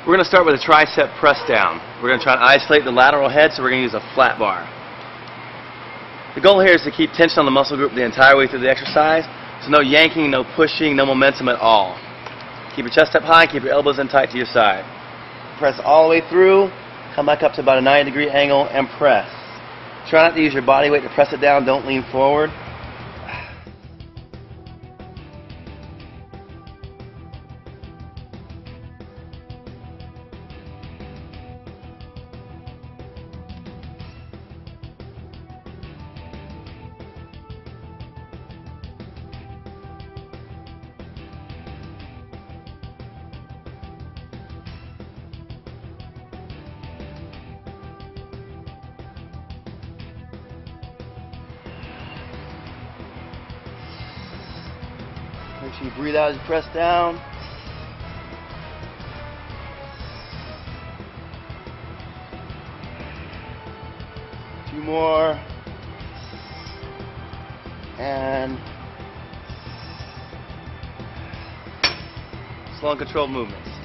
We're going to start with a tricep press down. We're going to try and isolate the lateral head, so we're going to use a flat bar. The goal here is to keep tension on the muscle group the entire way through the exercise. So no yanking, no pushing, no momentum at all. Keep your chest up high, keep your elbows in tight to your side. Press all the way through, come back up to about a 90 degree angle and press. Try not to use your body weight to press it down, don't lean forward. Make sure you breathe out as you press down. Two more. And slow and controlled movements.